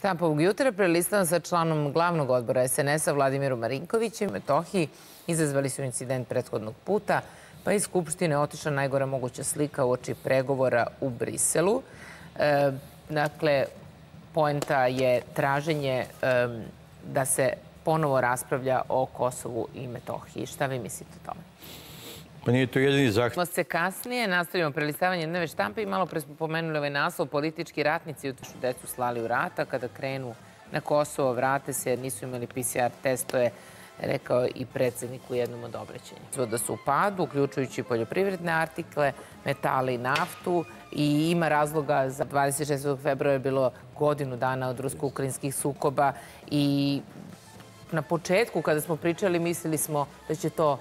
Štampovog jutra prelistavan sa članom glavnog odbora SNS-a Vladimirom Marinkovićem. Metohiji izazvali su incident prethodnog puta, pa iz Skupštine otišla najgora moguća slika u oči pregovora u Briselu. E, dakle, poenta je traženje da se ponovo raspravlja o Kosovu i Metohiji. Šta vi mislite o tome? Pa nije to jedini zahtev. Smo se kasnije, nastavimo prelistavanje dneve štampe i malo pre smo pomenuli ovaj naslov politički ratnici utešu decu slali u rata kada krenu na Kosovo, vrate se nisu imali PCR test, to je rekao i predsednik u jednom od obraćanja. Da su u padu, uključujući poljoprivredne artikle, metale i naftu i ima razloga za 26. februara je bilo godinu dana od rusko-ukrajinskih sukoba i na početku kada smo pričali mislili smo da će to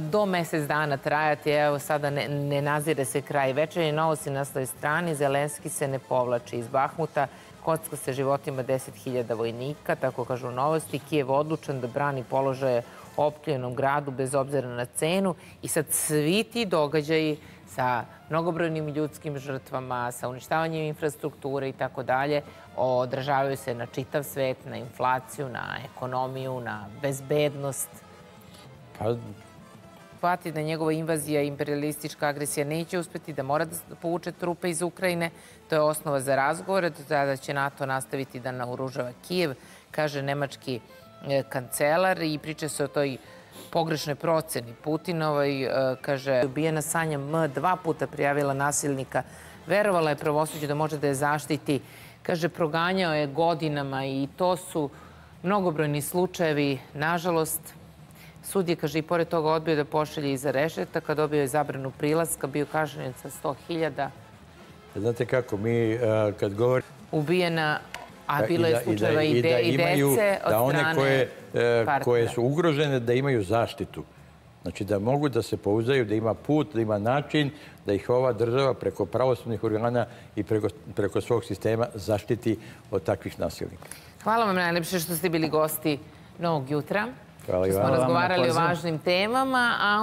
do mesec dana trajati. Evo, sada ne, ne nazire se kraj. Večernje novosti na svojoj strani. Zelenski se ne povlači iz Bahmuta. Kocka se životima 10.000 vojnika, tako kažu novosti. Kijev odlučan da brani položaje opkljenom gradu bez obzira na cenu. I sad svi ti događaji sa mnogobrojnim ljudskim žrtvama, sa uništavanjem infrastrukture i tako dalje, odražavaju se na čitav svet, na inflaciju, na ekonomiju, na bezbednost. Pa shvati da njegova invazija i imperialistička agresija neće uspeti, da mora da povuče trupe iz Ukrajine. To je osnova za razgovore. Do tada će NATO nastaviti da naoružava Kijev, kaže nemački e, kancelar i priča se o toj pogrešnoj proceni Putinovoj. E, kaže, ubijena Sanja M dva puta prijavila nasilnika. Verovala je pravosuđu da može da je zaštiti. Kaže, proganjao je godinama i to su mnogobrojni slučajevi. Nažalost, Sud je, kaže, i pored toga odbio da pošalje iza rešetaka, dobio je zabranu prilaska, bio kažnjen sa 100.000. Znate kako, mi kad govorimo... Ubijena, a bilo je slučajeva i, de, i, dece od Da one koje, partnera. koje su ugrožene da imaju zaštitu. Znači da mogu da se pouzdaju, da ima put, da ima način, da ih ova država preko pravosudnih organa i preko, preko svog sistema zaštiti od takvih nasilnika. Hvala vam najlepše što ste bili gosti Novog jutra. Hvala i vama. smo razgovarali o važnim temama, a